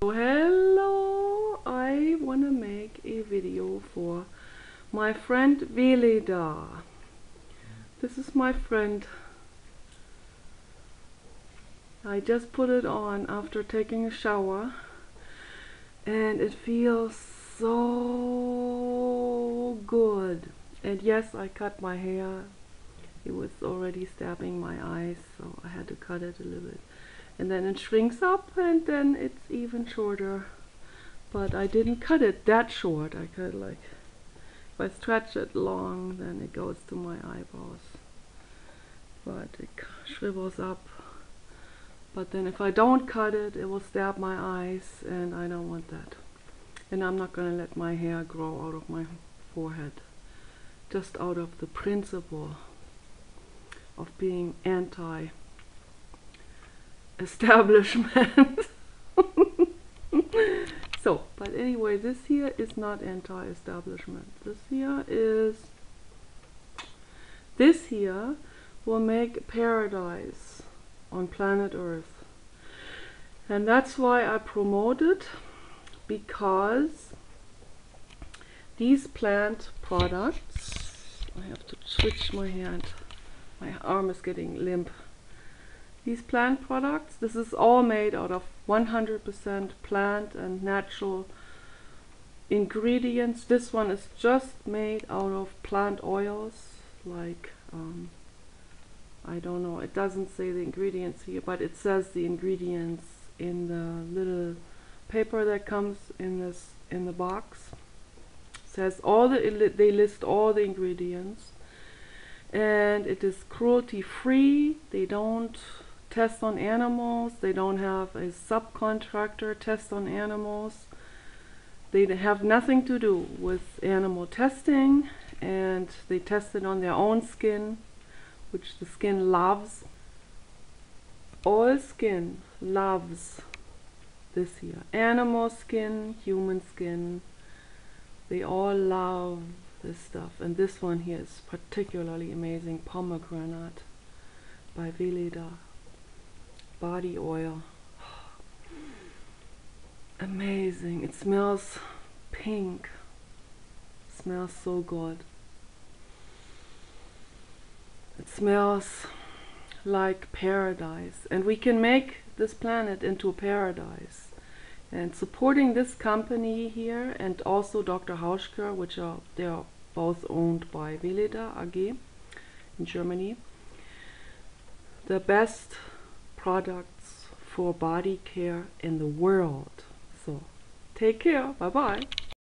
So hello, I want to make a video for my friend Weleda. This is my friend. I just put it on after taking a shower and it feels so good. And yes, I cut my hair. It was already stabbing my eyes, so I had to cut it a little bit and then it shrinks up and then it's even shorter. But I didn't cut it that short. I cut like if I stretch it long then it goes to my eyeballs. But it shrivels up. But then if I don't cut it it will stab my eyes and I don't want that. And I'm not gonna let my hair grow out of my forehead. Just out of the principle of being anti establishment. so, but anyway, this here is not anti-establishment. This here is, this here will make paradise on planet Earth. And that's why I promote it, because these plant products, I have to switch my hand, my arm is getting limp these plant products. This is all made out of 100% plant and natural ingredients. This one is just made out of plant oils, like, um, I don't know, it doesn't say the ingredients here, but it says the ingredients in the little paper that comes in this in the box. It says all the they list all the ingredients and it is cruelty free. They don't test on animals. They don't have a subcontractor test on animals. They have nothing to do with animal testing and they test it on their own skin, which the skin loves. All skin loves this here. Animal skin, human skin, they all love this stuff. And this one here is particularly amazing, pomegranate by Weleda body oil. Amazing. It smells pink. It smells so good. It smells like paradise. And we can make this planet into a paradise. And supporting this company here and also Dr. Hauschka, which are they are both owned by Weleda AG in Germany. The best products for body care in the world. So take care. Bye bye.